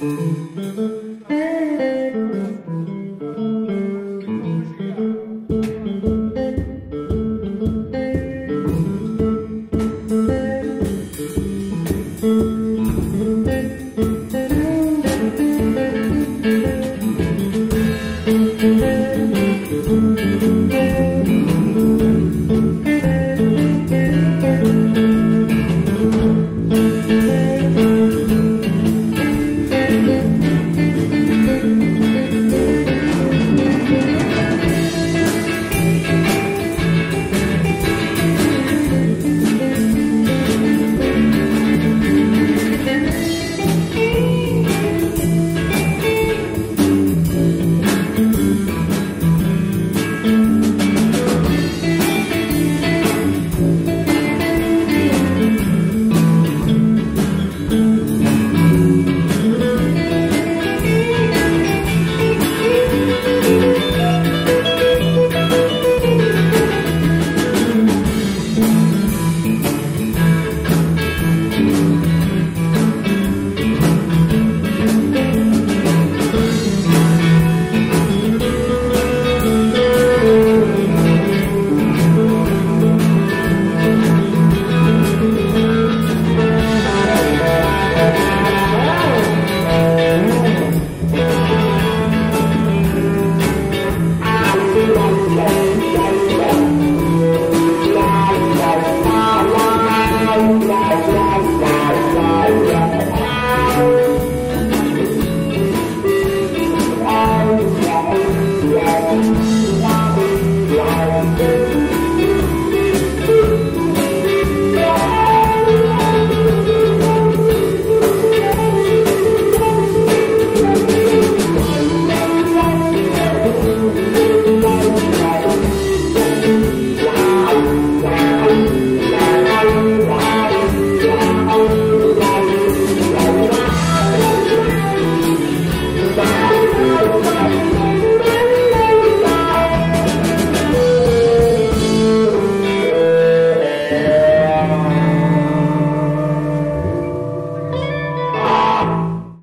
Mm-hmm.